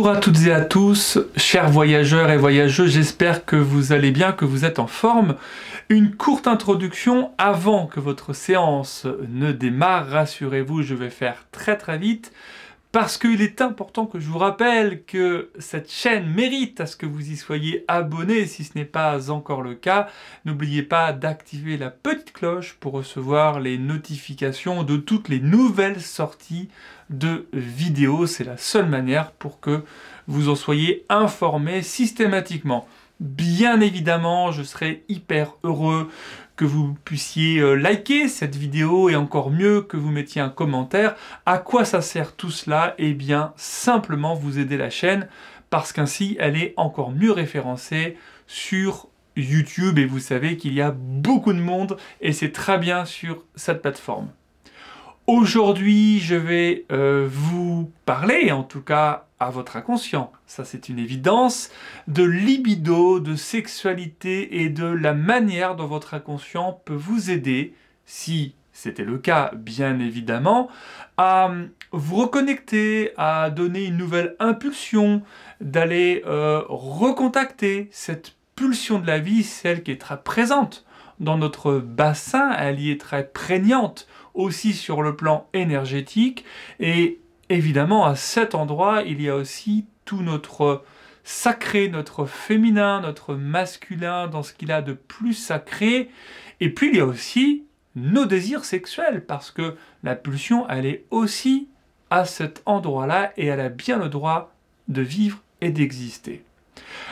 Bonjour à toutes et à tous, chers voyageurs et voyageuses, j'espère que vous allez bien, que vous êtes en forme. Une courte introduction avant que votre séance ne démarre, rassurez-vous, je vais faire très très vite parce qu'il est important que je vous rappelle que cette chaîne mérite à ce que vous y soyez abonné si ce n'est pas encore le cas. N'oubliez pas d'activer la petite cloche pour recevoir les notifications de toutes les nouvelles sorties de vidéos. C'est la seule manière pour que vous en soyez informé systématiquement. Bien évidemment, je serai hyper heureux que vous puissiez euh, liker cette vidéo et encore mieux que vous mettiez un commentaire. À quoi ça sert tout cela? Eh bien, simplement vous aider la chaîne parce qu'ainsi elle est encore mieux référencée sur YouTube et vous savez qu'il y a beaucoup de monde et c'est très bien sur cette plateforme. Aujourd'hui, je vais euh, vous parler, en tout cas à votre inconscient, ça c'est une évidence, de libido, de sexualité et de la manière dont votre inconscient peut vous aider, si c'était le cas bien évidemment, à vous reconnecter, à donner une nouvelle impulsion, d'aller euh, recontacter cette pulsion de la vie, celle qui est très présente dans notre bassin, elle y est très prégnante aussi sur le plan énergétique. Et évidemment, à cet endroit, il y a aussi tout notre sacré, notre féminin, notre masculin, dans ce qu'il a de plus sacré. Et puis, il y a aussi nos désirs sexuels, parce que la pulsion, elle est aussi à cet endroit-là, et elle a bien le droit de vivre et d'exister.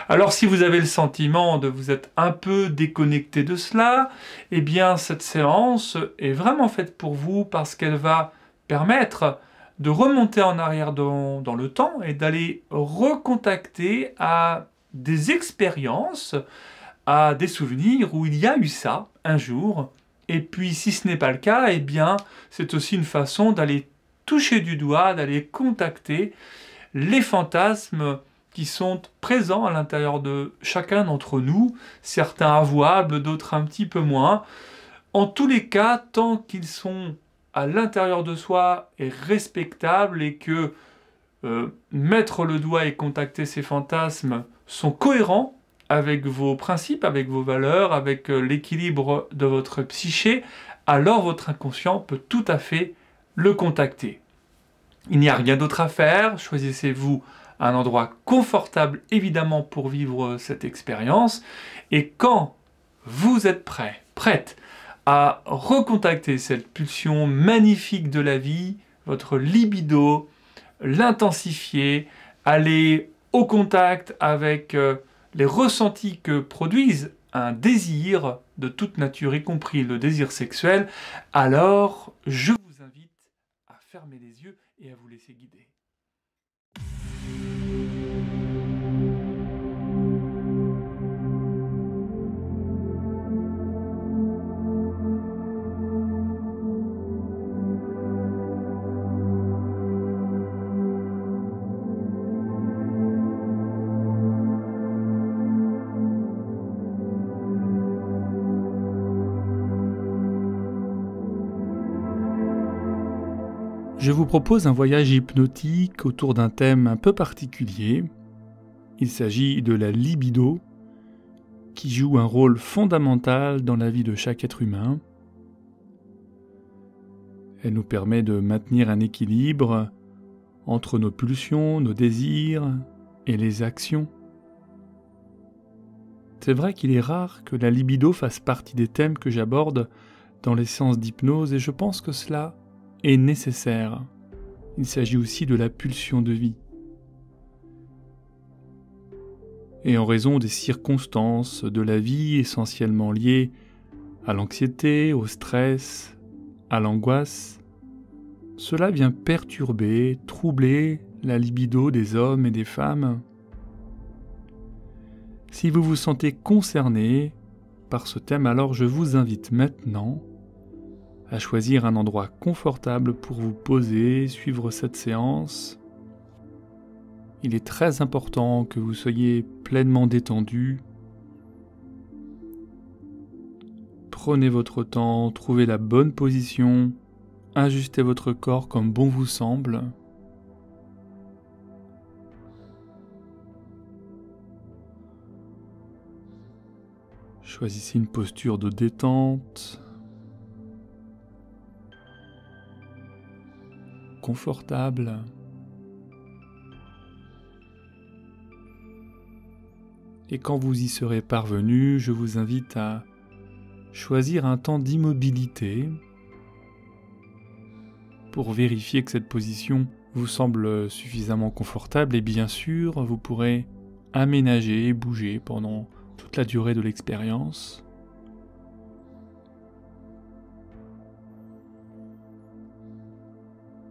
Alors si vous avez le sentiment de vous être un peu déconnecté de cela, eh bien cette séance est vraiment faite pour vous parce qu'elle va permettre de remonter en arrière dans, dans le temps et d'aller recontacter à des expériences, à des souvenirs où il y a eu ça un jour. Et puis si ce n'est pas le cas, eh bien c'est aussi une façon d'aller toucher du doigt, d'aller contacter les fantasmes qui sont présents à l'intérieur de chacun d'entre nous, certains avouables, d'autres un petit peu moins. En tous les cas, tant qu'ils sont à l'intérieur de soi et respectables et que euh, mettre le doigt et contacter ces fantasmes sont cohérents avec vos principes, avec vos valeurs, avec euh, l'équilibre de votre psyché, alors votre inconscient peut tout à fait le contacter. Il n'y a rien d'autre à faire, choisissez-vous un endroit confortable évidemment pour vivre cette expérience. Et quand vous êtes prêt, prête recontacter cette pulsion magnifique de la vie, votre libido, l'intensifier, aller au contact avec euh, les ressentis que produisent un désir de toute nature, y compris le désir sexuel, alors je vous invite à fermer les yeux et à vous laisser guider. Propose un voyage hypnotique autour d'un thème un peu particulier. Il s'agit de la libido, qui joue un rôle fondamental dans la vie de chaque être humain. Elle nous permet de maintenir un équilibre entre nos pulsions, nos désirs et les actions. C'est vrai qu'il est rare que la libido fasse partie des thèmes que j'aborde dans les séances d'hypnose et je pense que cela est nécessaire. Il s'agit aussi de la pulsion de vie. Et en raison des circonstances de la vie essentiellement liées à l'anxiété, au stress, à l'angoisse, cela vient perturber, troubler la libido des hommes et des femmes. Si vous vous sentez concerné par ce thème, alors je vous invite maintenant à choisir un endroit confortable pour vous poser, suivre cette séance. Il est très important que vous soyez pleinement détendu. Prenez votre temps, trouvez la bonne position, ajustez votre corps comme bon vous semble. Choisissez une posture de détente. Et quand vous y serez parvenu, je vous invite à choisir un temps d'immobilité pour vérifier que cette position vous semble suffisamment confortable et bien sûr vous pourrez aménager et bouger pendant toute la durée de l'expérience.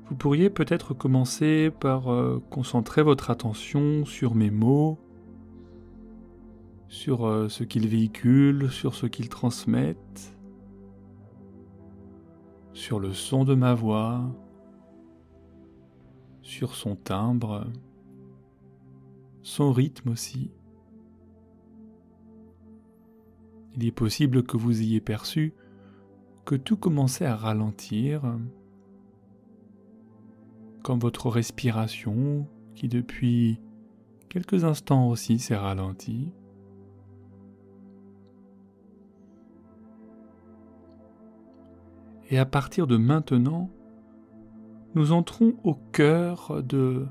Vous pourriez peut-être commencer par euh, concentrer votre attention sur mes mots, sur euh, ce qu'ils véhiculent, sur ce qu'ils transmettent, sur le son de ma voix, sur son timbre, son rythme aussi. Il est possible que vous ayez perçu que tout commençait à ralentir, comme votre respiration qui depuis quelques instants aussi s'est ralentie. Et à partir de maintenant, nous entrons au cœur de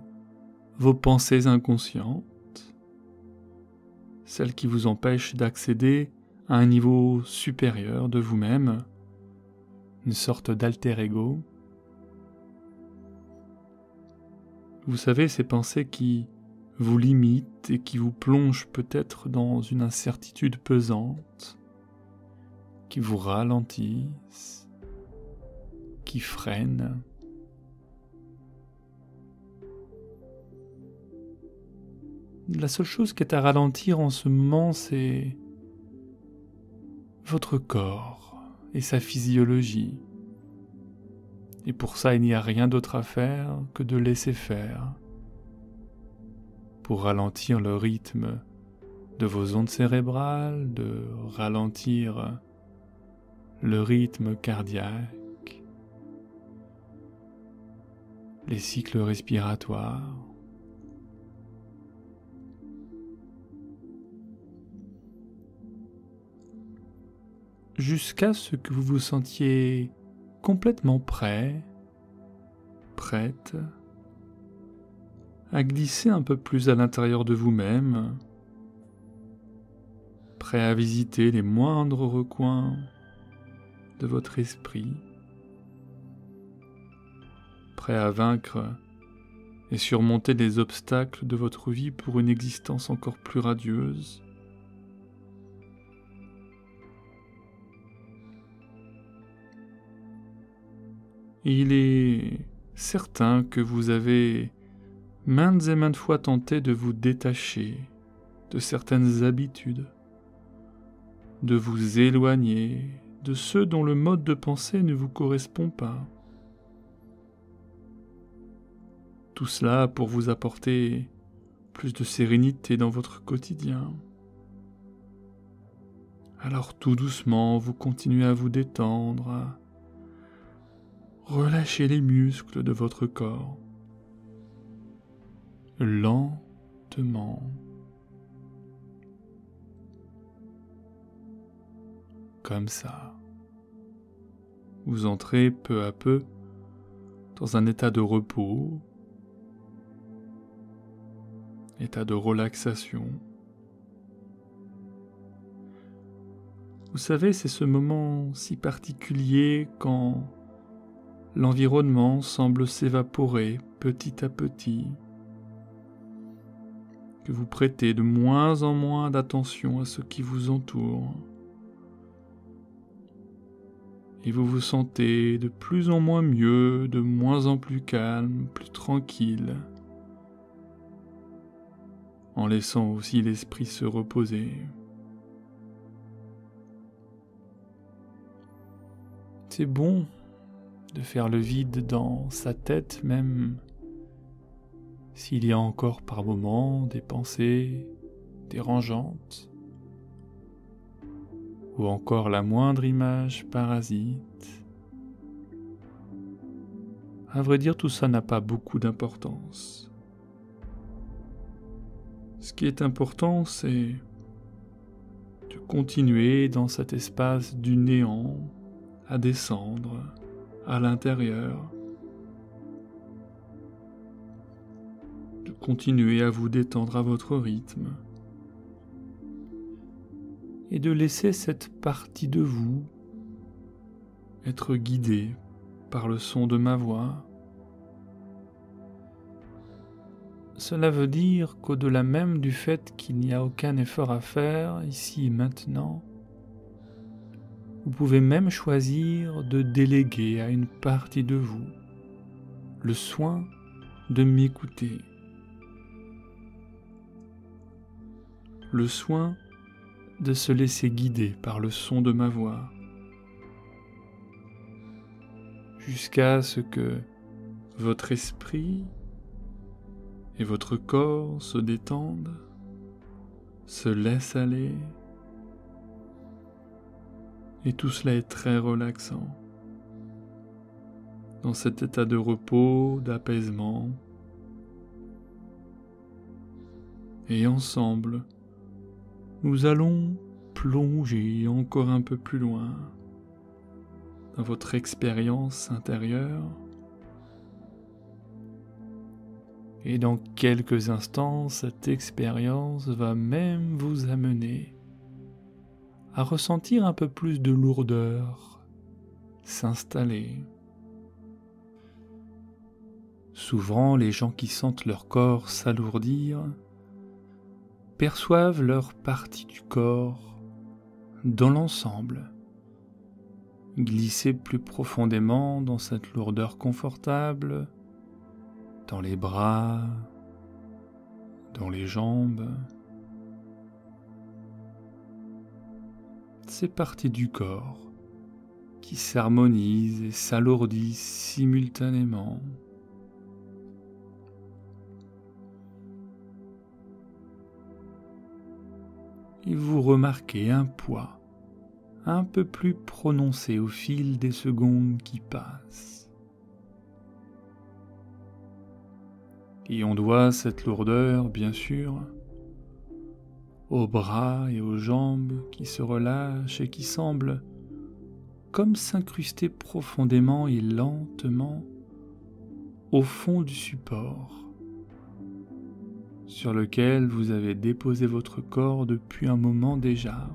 vos pensées inconscientes, celles qui vous empêchent d'accéder à un niveau supérieur de vous-même, une sorte d'alter ego. Vous savez, ces pensées qui vous limitent et qui vous plongent peut-être dans une incertitude pesante, qui vous ralentissent, qui freine. La seule chose qui est à ralentir en ce moment, c'est votre corps et sa physiologie. Et pour ça, il n'y a rien d'autre à faire que de laisser faire pour ralentir le rythme de vos ondes cérébrales, de ralentir le rythme cardiaque, les cycles respiratoires. Jusqu'à ce que vous vous sentiez complètement prêt, prête à glisser un peu plus à l'intérieur de vous-même, prêt à visiter les moindres recoins de votre esprit prêt à vaincre et surmonter les obstacles de votre vie pour une existence encore plus radieuse. Il est certain que vous avez maintes et maintes fois tenté de vous détacher de certaines habitudes, de vous éloigner de ceux dont le mode de pensée ne vous correspond pas. Tout cela pour vous apporter plus de sérénité dans votre quotidien. Alors tout doucement, vous continuez à vous détendre, relâcher les muscles de votre corps. Lentement. Comme ça. Vous entrez peu à peu dans un état de repos état de relaxation. Vous savez, c'est ce moment si particulier quand l'environnement semble s'évaporer petit à petit, que vous prêtez de moins en moins d'attention à ce qui vous entoure, et vous vous sentez de plus en moins mieux, de moins en plus calme, plus tranquille. En laissant aussi l'esprit se reposer. C'est bon de faire le vide dans sa tête même s'il y a encore par moments des pensées dérangeantes ou encore la moindre image parasite. À vrai dire, tout ça n'a pas beaucoup d'importance. Ce qui est important, c'est de continuer dans cet espace du néant à descendre à l'intérieur, de continuer à vous détendre à votre rythme et de laisser cette partie de vous être guidée par le son de ma voix. Cela veut dire qu'au-delà même du fait qu'il n'y a aucun effort à faire ici et maintenant, vous pouvez même choisir de déléguer à une partie de vous le soin de m'écouter, le soin de se laisser guider par le son de ma voix, jusqu'à ce que votre esprit et votre corps se détendent, se laissent aller, et tout cela est très relaxant. Dans cet état de repos, d'apaisement, et ensemble, nous allons plonger encore un peu plus loin dans votre expérience intérieure. Et dans quelques instants, cette expérience va même vous amener à ressentir un peu plus de lourdeur s'installer. Souvent, les gens qui sentent leur corps s'alourdir perçoivent leur partie du corps dans l'ensemble, glisser plus profondément dans cette lourdeur confortable, dans les bras, dans les jambes. Ces parties du corps qui s'harmonisent et s'alourdissent simultanément. et vous remarquez un poids un peu plus prononcé au fil des secondes qui passent. Et on doit cette lourdeur, bien sûr, aux bras et aux jambes qui se relâchent et qui semblent comme s'incruster profondément et lentement au fond du support sur lequel vous avez déposé votre corps depuis un moment déjà.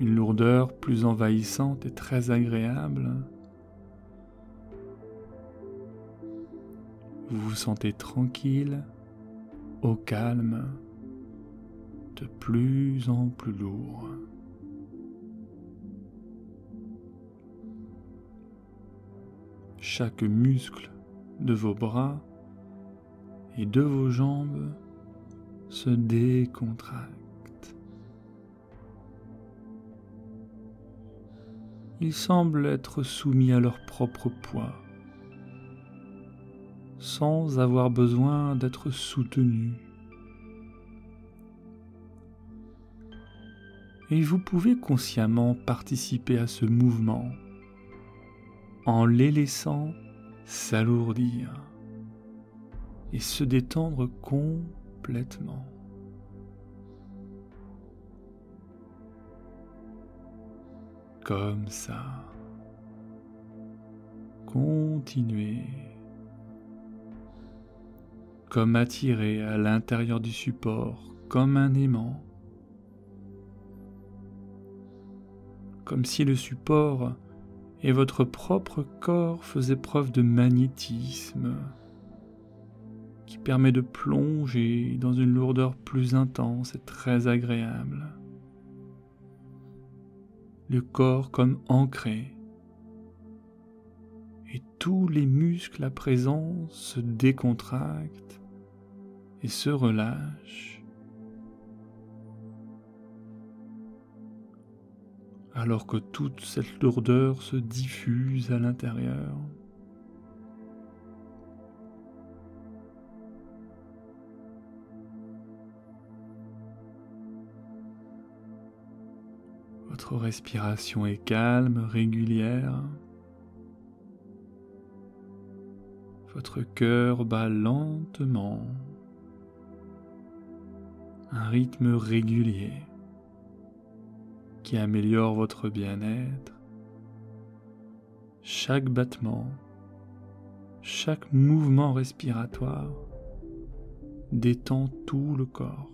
Une lourdeur plus envahissante et très agréable. Vous vous sentez tranquille, au calme, de plus en plus lourd. Chaque muscle de vos bras et de vos jambes se décontractent. Ils semblent être soumis à leur propre poids, sans avoir besoin d'être soutenus. Et vous pouvez consciemment participer à ce mouvement en les laissant s'alourdir et se détendre complètement. Comme ça. Continuez. Attiré à l'intérieur du support, comme un aimant. Comme si le support et votre propre corps faisait preuve de magnétisme qui permet de plonger dans une lourdeur plus intense et très agréable. Le corps comme ancré et tous les muscles à présent se décontractent et se relâchent. alors que toute cette lourdeur se diffuse à l'intérieur. Votre respiration est calme, régulière. Votre cœur bat lentement un rythme régulier qui améliore votre bien-être. Chaque battement, chaque mouvement respiratoire détend tout le corps.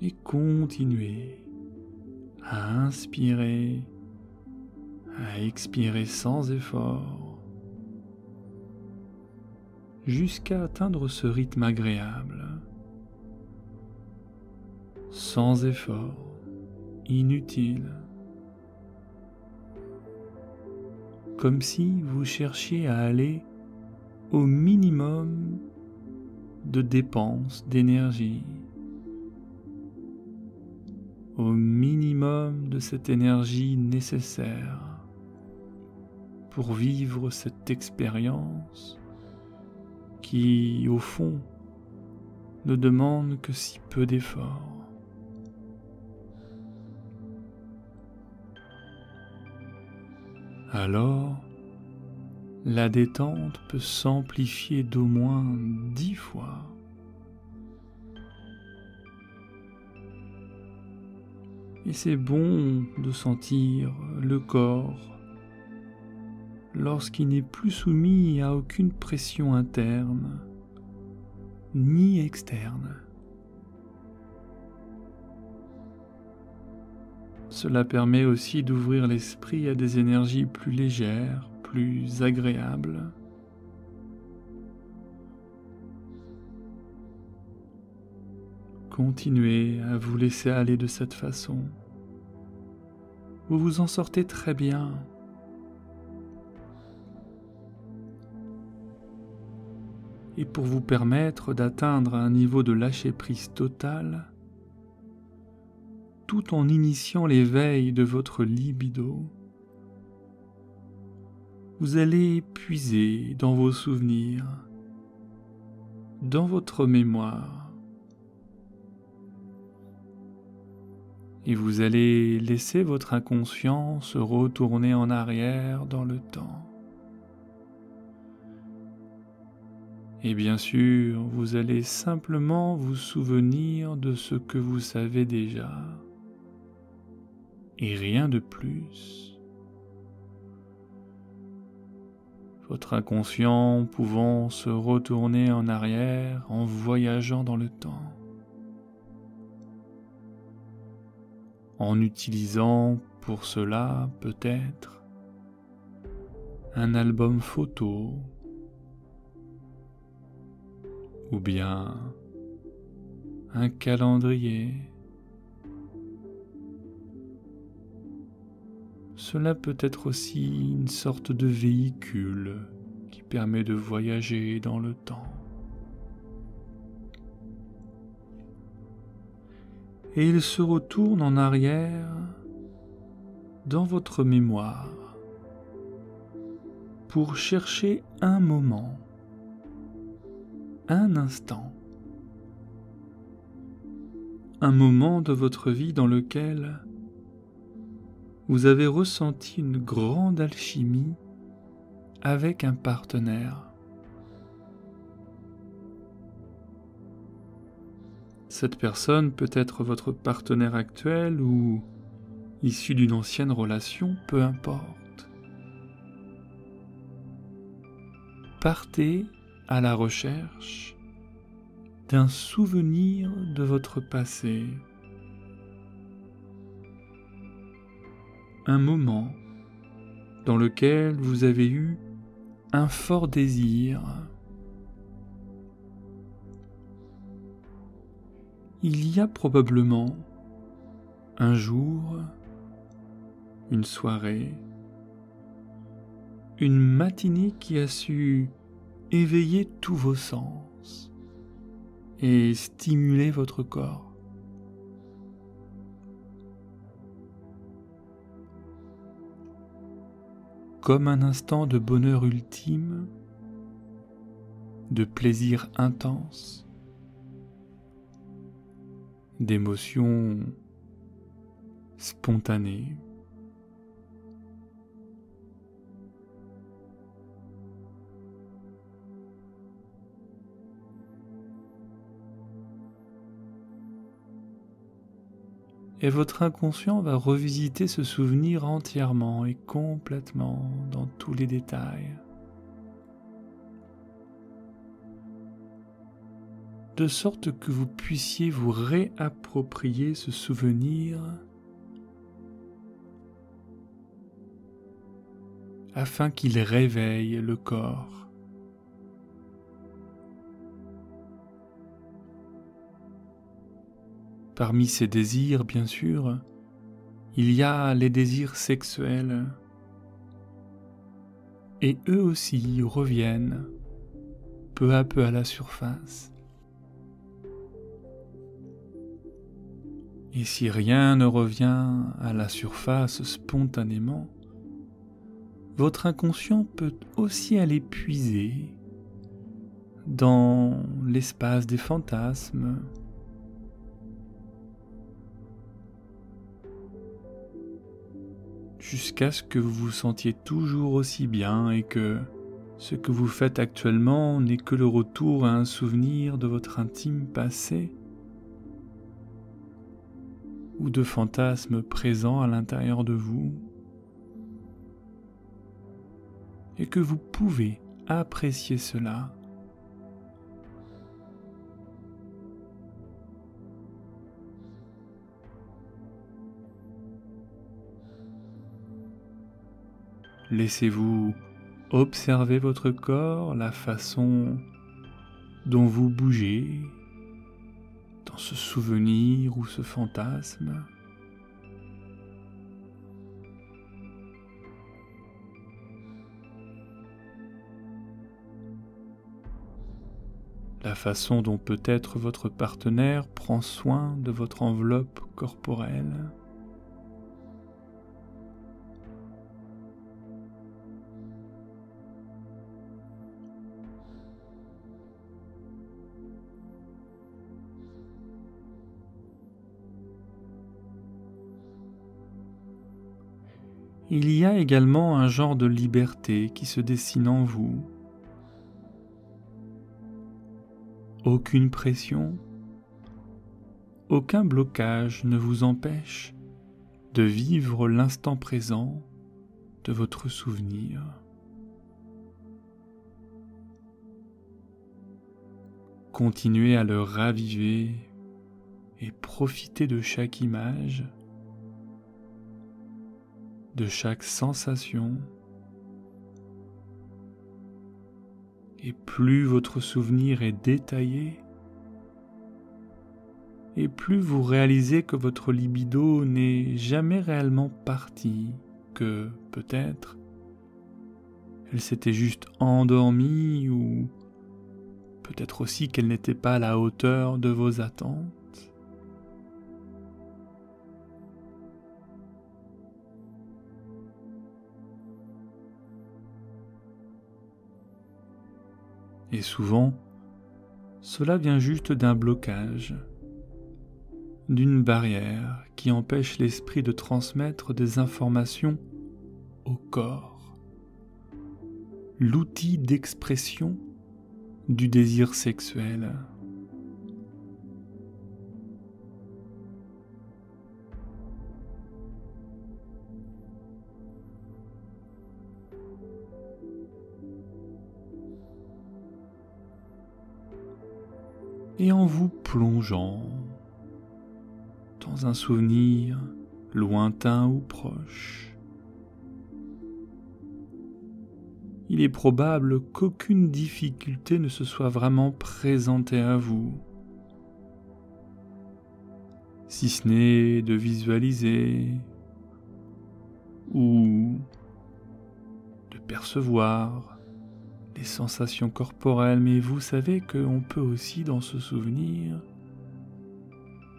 Et continuez à inspirer, à expirer sans effort, jusqu'à atteindre ce rythme agréable, sans effort, inutile, comme si vous cherchiez à aller au minimum de dépenses d'énergie. Au minimum de cette énergie nécessaire pour vivre cette expérience qui, au fond, ne demande que si peu d'efforts. Alors, la détente peut s'amplifier d'au moins dix fois. Et c'est bon de sentir le corps lorsqu'il n'est plus soumis à aucune pression interne ni externe. Cela permet aussi d'ouvrir l'esprit à des énergies plus légères, plus agréables. Continuez à vous laisser aller de cette façon. Vous vous en sortez très bien. Et pour vous permettre d'atteindre un niveau de lâcher-prise total, tout en initiant l'éveil de votre libido, vous allez puiser dans vos souvenirs, dans votre mémoire, et vous allez laisser votre inconscient se retourner en arrière dans le temps. Et bien sûr, vous allez simplement vous souvenir de ce que vous savez déjà, et rien de plus. Votre inconscient pouvant se retourner en arrière en voyageant dans le temps. en utilisant pour cela peut-être un album photo ou bien un calendrier. Cela peut être aussi une sorte de véhicule qui permet de voyager dans le temps. et il se retourne en arrière dans votre mémoire pour chercher un moment, un instant, un moment de votre vie dans lequel vous avez ressenti une grande alchimie avec un partenaire. Cette personne peut être votre partenaire actuel ou issu d'une ancienne relation, peu importe. Partez à la recherche d'un souvenir de votre passé. Un moment dans lequel vous avez eu un fort désir il y a probablement un jour, une soirée, une matinée qui a su éveiller tous vos sens et stimuler votre corps. Comme un instant de bonheur ultime, de plaisir intense, d'émotions spontanées. Et votre inconscient va revisiter ce souvenir entièrement et complètement dans tous les détails. De sorte que vous puissiez vous réapproprier ce souvenir afin qu'il réveille le corps. Parmi ces désirs, bien sûr, il y a les désirs sexuels. Et eux aussi reviennent peu à peu à la surface. Et si rien ne revient à la surface spontanément, votre inconscient peut aussi aller puiser dans l'espace des fantasmes, jusqu'à ce que vous vous sentiez toujours aussi bien et que ce que vous faites actuellement n'est que le retour à un souvenir de votre intime passé ou de fantasmes présents à l'intérieur de vous et que vous pouvez apprécier cela Laissez-vous observer votre corps, la façon dont vous bougez dans ce souvenir ou ce fantasme. La façon dont peut-être votre partenaire prend soin de votre enveloppe corporelle. Il y a également un genre de liberté qui se dessine en vous. Aucune pression, aucun blocage ne vous empêche de vivre l'instant présent de votre souvenir. Continuez à le raviver et profitez de chaque image de chaque sensation. Et plus votre souvenir est détaillé, et plus vous réalisez que votre libido n'est jamais réellement partie, que peut-être elle s'était juste endormie ou peut-être aussi qu'elle n'était pas à la hauteur de vos attentes. Et souvent, cela vient juste d'un blocage, d'une barrière qui empêche l'esprit de transmettre des informations au corps, l'outil d'expression du désir sexuel. Et en vous plongeant dans un souvenir lointain ou proche. Il est probable qu'aucune difficulté ne se soit vraiment présentée à vous, si ce n'est de visualiser ou de percevoir les sensations corporelles, mais vous savez qu'on peut aussi dans ce souvenir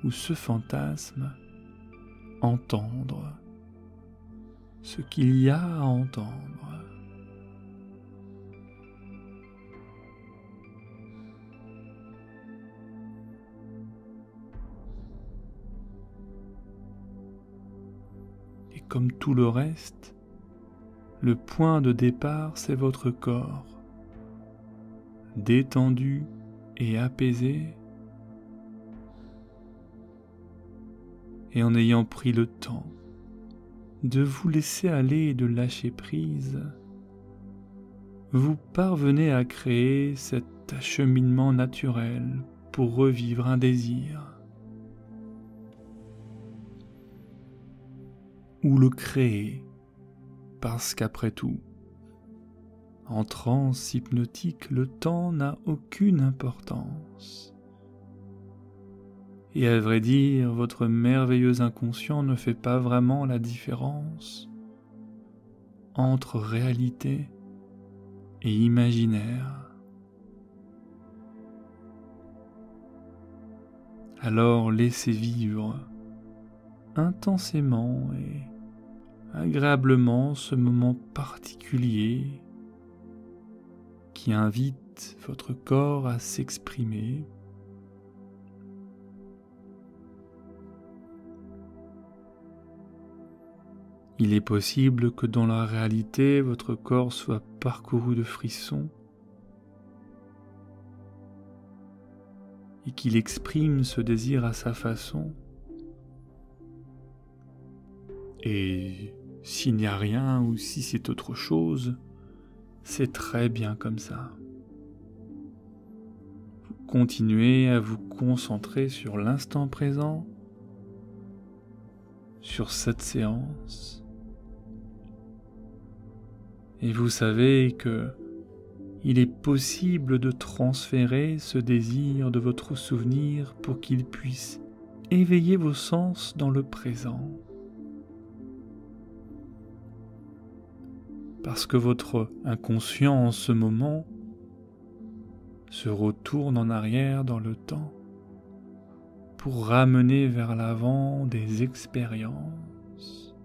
ou ce fantasme entendre ce qu'il y a à entendre. Et comme tout le reste, le point de départ, c'est votre corps détendu et apaisé. et en ayant pris le temps de vous laisser aller et de lâcher prise, vous parvenez à créer cet acheminement naturel pour revivre un désir. Ou le créer, parce qu'après tout, en transe hypnotique, le temps n'a aucune importance. Et à vrai dire, votre merveilleux inconscient ne fait pas vraiment la différence entre réalité et imaginaire. Alors laissez vivre intensément et agréablement ce moment particulier qui invite votre corps à s'exprimer. Il est possible que dans la réalité votre corps soit parcouru de frissons et qu'il exprime ce désir à sa façon. Et s'il n'y a rien ou si c'est autre chose, c'est très bien comme ça. Vous continuez à vous concentrer sur l'instant présent, sur cette séance. Et vous savez que il est possible de transférer ce désir de votre souvenir pour qu'il puisse éveiller vos sens dans le présent. Parce que votre inconscient en ce moment se retourne en arrière dans le temps pour ramener vers l'avant des expériences.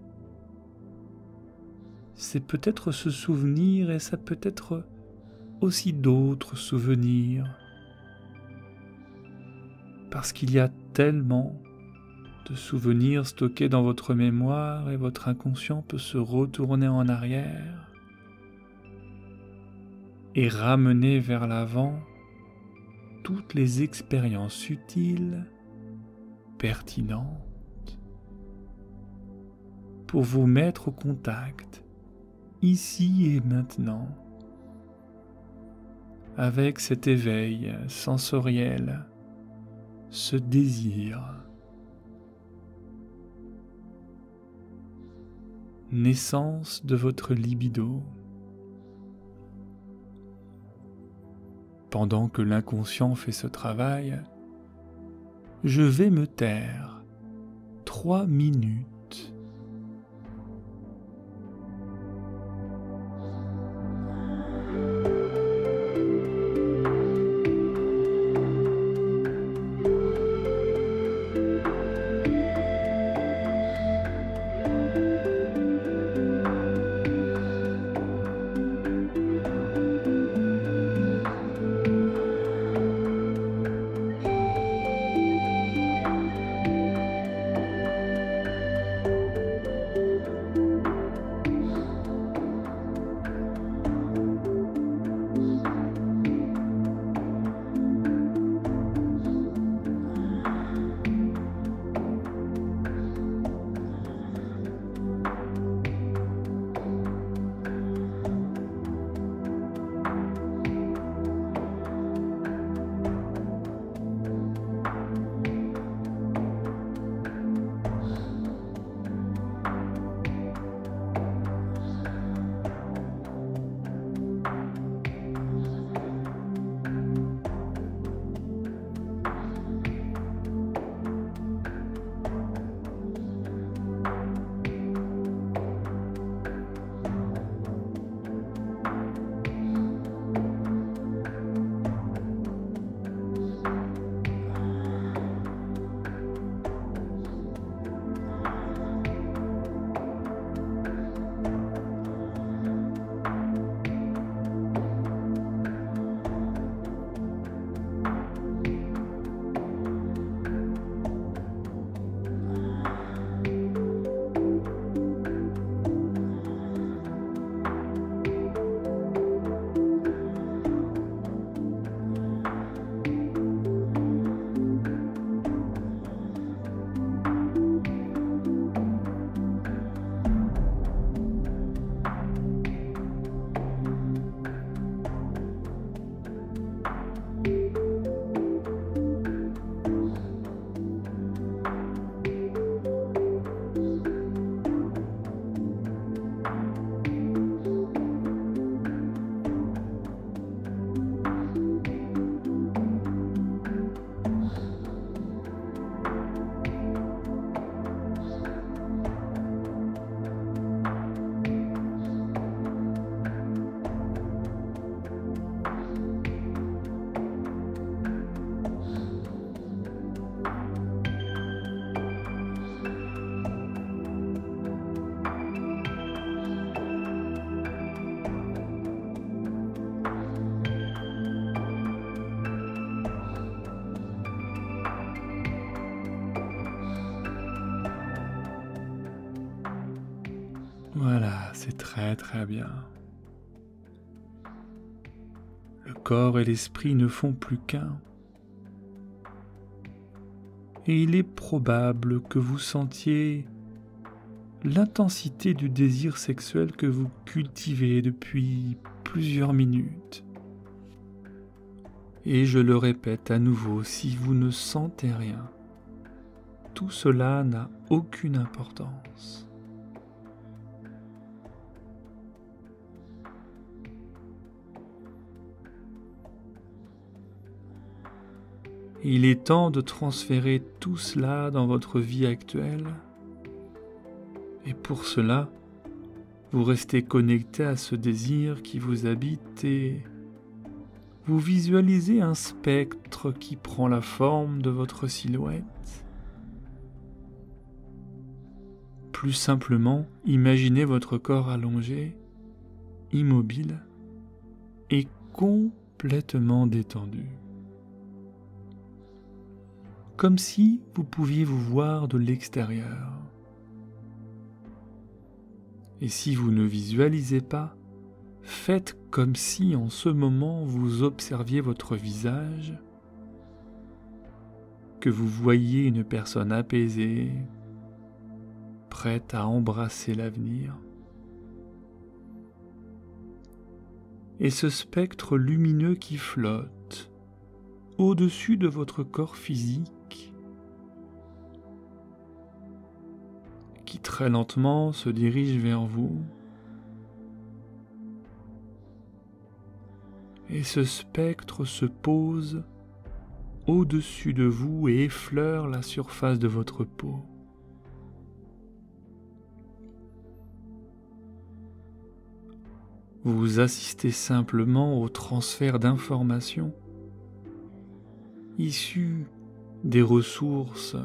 C'est peut-être ce souvenir et ça peut être aussi d'autres souvenirs, parce qu'il y a tellement de souvenirs stockés dans votre mémoire et votre inconscient peut se retourner en arrière et ramener vers l'avant toutes les expériences utiles, pertinentes, pour vous mettre au contact, ici et maintenant, avec cet éveil sensoriel, ce désir, naissance de votre libido. Pendant que l'inconscient fait ce travail, je vais me taire trois minutes bien. Le corps et l'esprit ne font plus qu'un. Et il est probable que vous sentiez l'intensité du désir sexuel que vous cultivez depuis plusieurs minutes. Et je le répète à nouveau, si vous ne sentez rien, tout cela n'a aucune importance. Il est temps de transférer tout cela dans votre vie actuelle. Et pour cela, vous restez connecté à ce désir qui vous habite et vous visualisez un spectre qui prend la forme de votre silhouette. Plus simplement, imaginez votre corps allongé, immobile et complètement détendu. Comme si vous pouviez vous voir de l'extérieur. Et si vous ne visualisez pas, faites comme si en ce moment vous observiez votre visage, que vous voyiez une personne apaisée, prête à embrasser l'avenir. Et ce spectre lumineux qui flotte au-dessus de votre corps physique, qui très lentement se dirige vers vous, et ce spectre se pose au-dessus de vous et effleure la surface de votre peau. Vous assistez simplement au transfert d'informations issues des ressources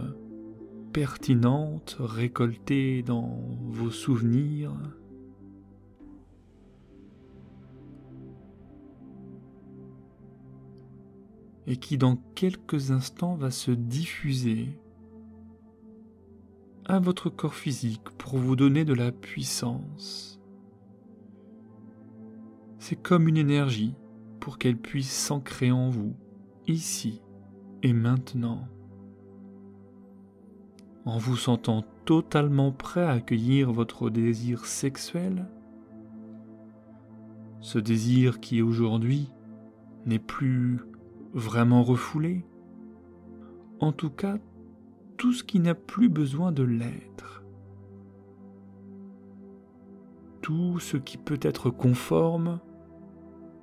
pertinentes récoltées dans vos souvenirs, et qui dans quelques instants va se diffuser à votre corps physique pour vous donner de la puissance c'est comme une énergie pour qu'elle puisse s'ancrer en vous, ici et maintenant. En vous sentant totalement prêt à accueillir votre désir sexuel, ce désir qui aujourd'hui n'est plus vraiment refoulé, en tout cas tout ce qui n'a plus besoin de l'être, tout ce qui peut être conforme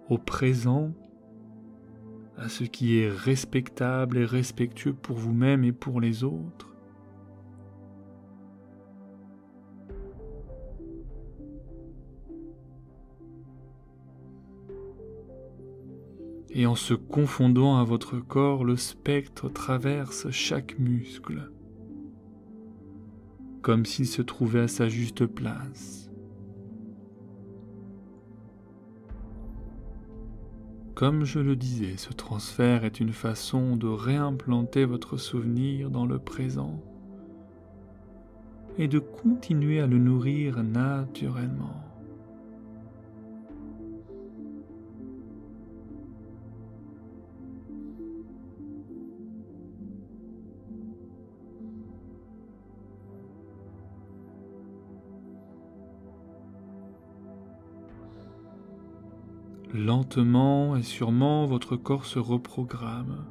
au présent, à ce qui est respectable et respectueux pour vous-même et pour les autres. Et en se confondant à votre corps, le spectre traverse chaque muscle, comme s'il se trouvait à sa juste place. Comme je le disais, ce transfert est une façon de réimplanter votre souvenir dans le présent et de continuer à le nourrir naturellement. Lentement et sûrement, votre corps se reprogramme.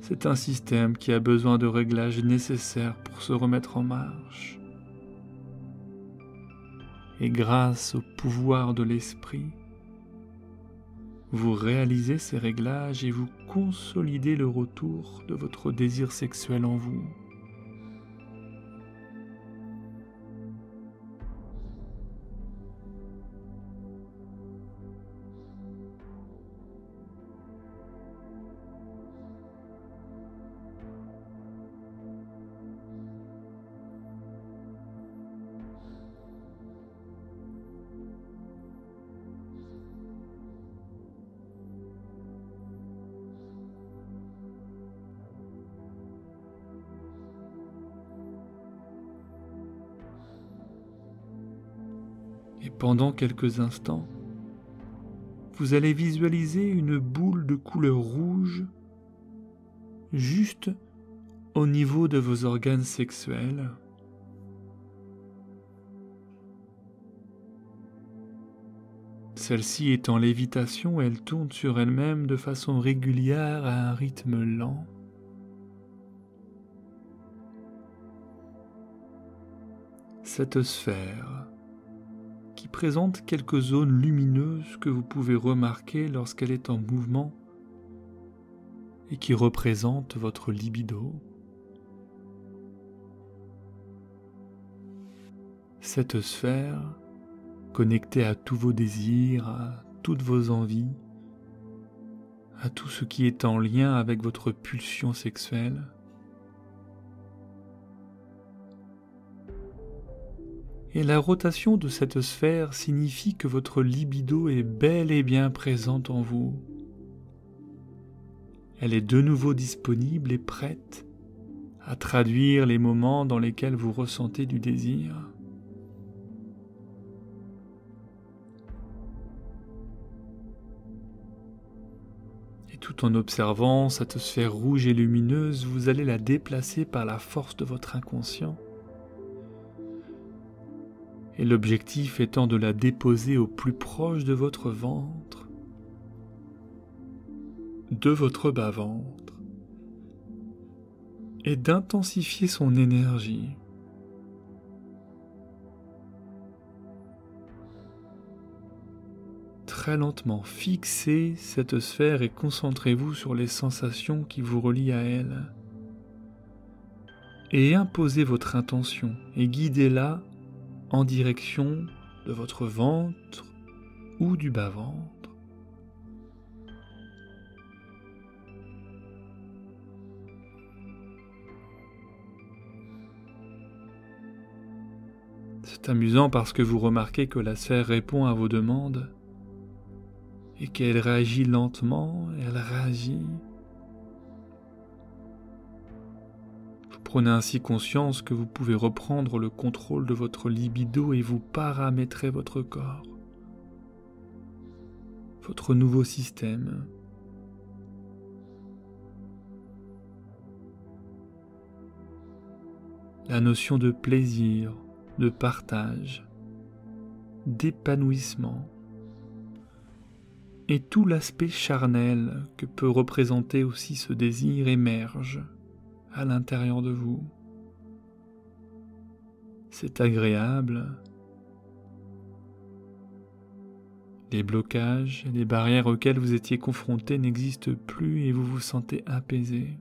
C'est un système qui a besoin de réglages nécessaires pour se remettre en marche. Et grâce au pouvoir de l'esprit, vous réalisez ces réglages et vous consolidez le retour de votre désir sexuel en vous. Pendant quelques instants, vous allez visualiser une boule de couleur rouge juste au niveau de vos organes sexuels. Celle-ci est en lévitation, elle tourne sur elle-même de façon régulière à un rythme lent. Cette sphère, qui présente quelques zones lumineuses que vous pouvez remarquer lorsqu'elle est en mouvement et qui représente votre libido. Cette sphère, connectée à tous vos désirs, à toutes vos envies, à tout ce qui est en lien avec votre pulsion sexuelle, Et la rotation de cette sphère signifie que votre libido est bel et bien présente en vous. Elle est de nouveau disponible et prête à traduire les moments dans lesquels vous ressentez du désir. Et tout en observant cette sphère rouge et lumineuse, vous allez la déplacer par la force de votre inconscient et l'objectif étant de la déposer au plus proche de votre ventre, de votre bas-ventre, et d'intensifier son énergie. Très lentement, fixez cette sphère et concentrez-vous sur les sensations qui vous relient à elle. Et imposez votre intention et guidez-la en direction de votre ventre ou du bas-ventre. C'est amusant parce que vous remarquez que la sphère répond à vos demandes et qu'elle réagit lentement, elle réagit Prenez ainsi conscience que vous pouvez reprendre le contrôle de votre libido et vous paramétrer votre corps, votre nouveau système. La notion de plaisir, de partage, d'épanouissement et tout l'aspect charnel que peut représenter aussi ce désir émerge à l'intérieur de vous. C'est agréable. Les blocages les barrières auxquelles vous étiez confrontés n'existent plus et vous vous sentez apaisé.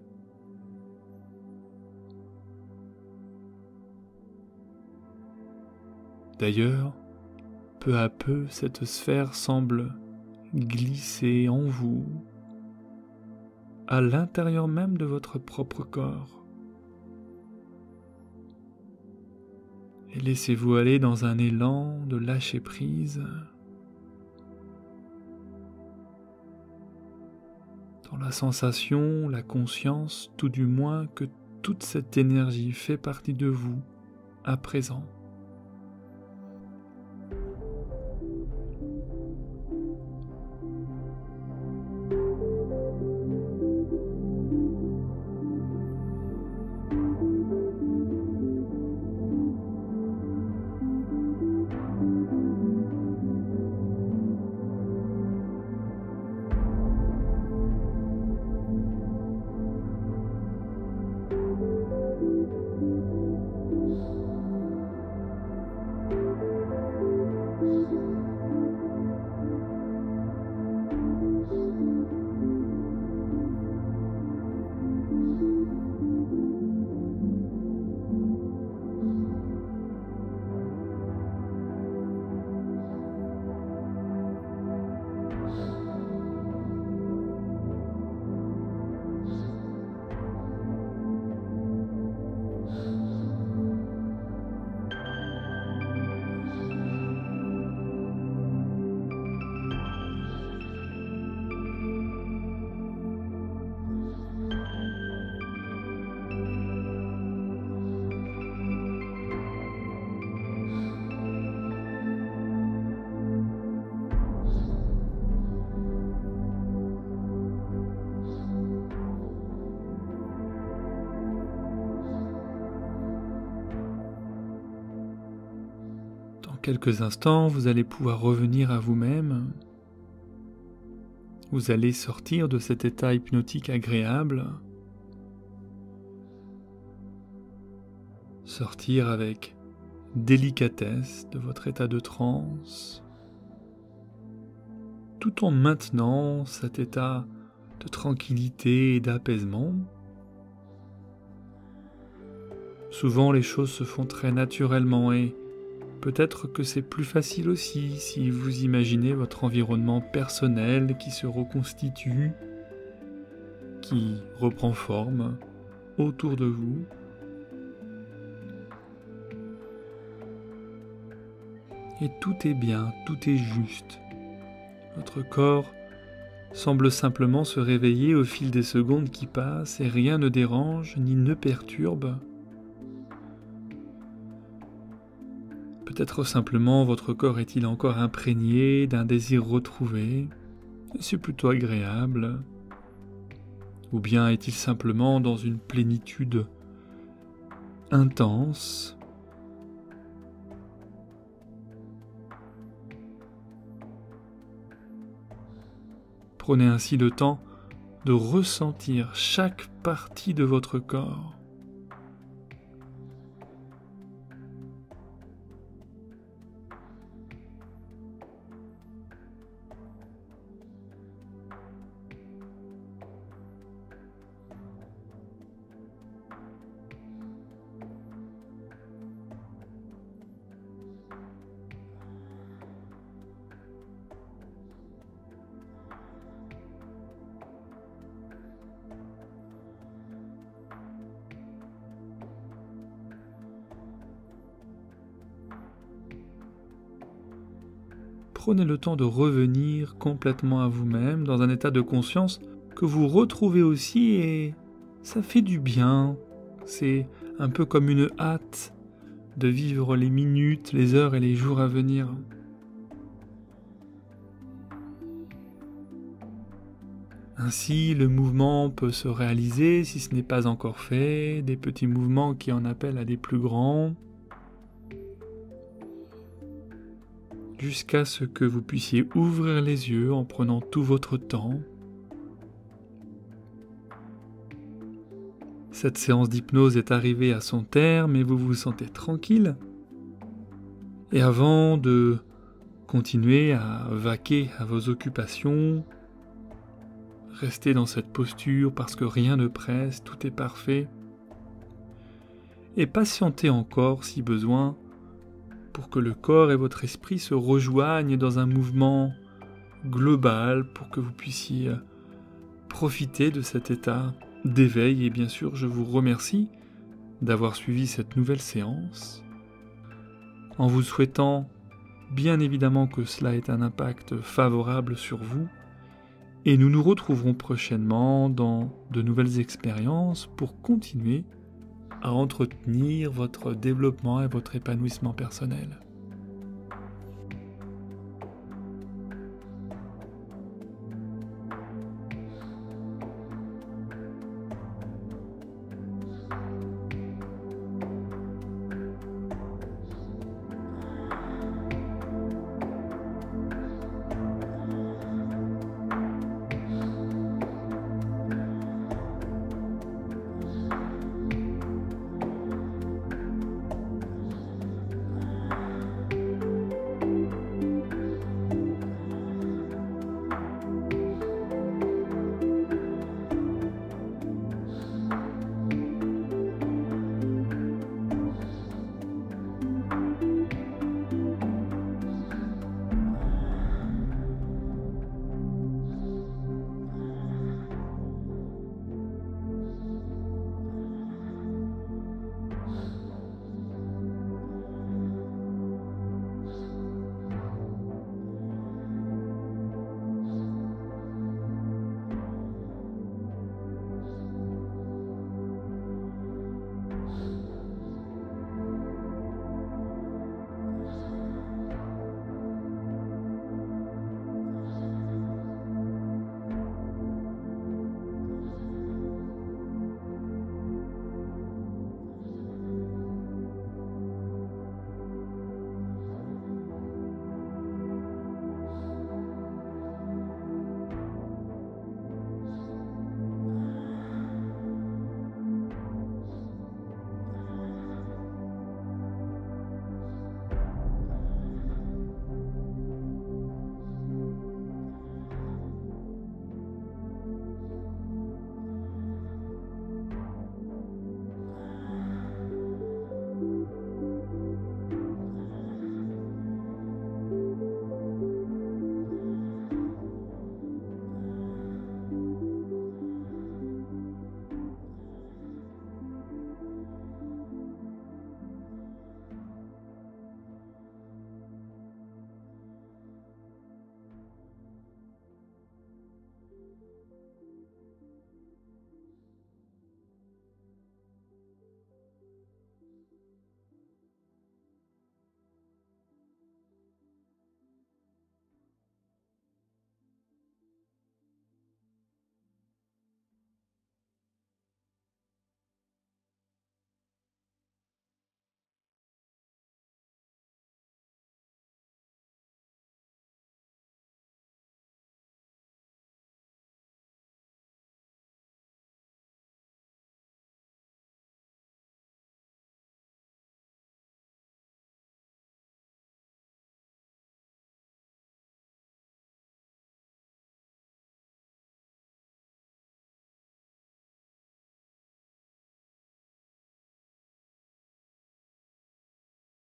D'ailleurs, peu à peu, cette sphère semble glisser en vous, à l'intérieur même de votre propre corps. Et laissez-vous aller dans un élan de lâcher prise, dans la sensation, la conscience, tout du moins que toute cette énergie fait partie de vous à présent. Quelques instants, vous allez pouvoir revenir à vous-même. Vous allez sortir de cet état hypnotique agréable. Sortir avec délicatesse de votre état de transe, tout en maintenant cet état de tranquillité et d'apaisement. Souvent les choses se font très naturellement et peut-être que c'est plus facile aussi si vous imaginez votre environnement personnel qui se reconstitue, qui reprend forme autour de vous. Et tout est bien, tout est juste. Votre corps semble simplement se réveiller au fil des secondes qui passent et rien ne dérange ni ne perturbe. Peut-être simplement votre corps est-il encore imprégné d'un désir retrouvé, c'est plutôt agréable? Ou bien est-il simplement dans une plénitude intense? Prenez ainsi le temps de ressentir chaque partie de votre corps. Prenez le temps de revenir complètement à vous-même dans un état de conscience que vous retrouvez aussi et ça fait du bien. C'est un peu comme une hâte de vivre les minutes, les heures et les jours à venir. Ainsi, le mouvement peut se réaliser si ce n'est pas encore fait, des petits mouvements qui en appellent à des plus grands. Jusqu'à ce que vous puissiez ouvrir les yeux en prenant tout votre temps. Cette séance d'hypnose est arrivée à son terme et vous vous sentez tranquille. Et avant de continuer à vaquer à vos occupations, restez dans cette posture parce que rien ne presse, tout est parfait. Et patientez encore si besoin pour que le corps et votre esprit se rejoignent dans un mouvement global, pour que vous puissiez profiter de cet état d'éveil. Et bien sûr, je vous remercie d'avoir suivi cette nouvelle séance, en vous souhaitant bien évidemment que cela ait un impact favorable sur vous. Et nous nous retrouverons prochainement dans de nouvelles expériences pour continuer à entretenir votre développement et votre épanouissement personnel.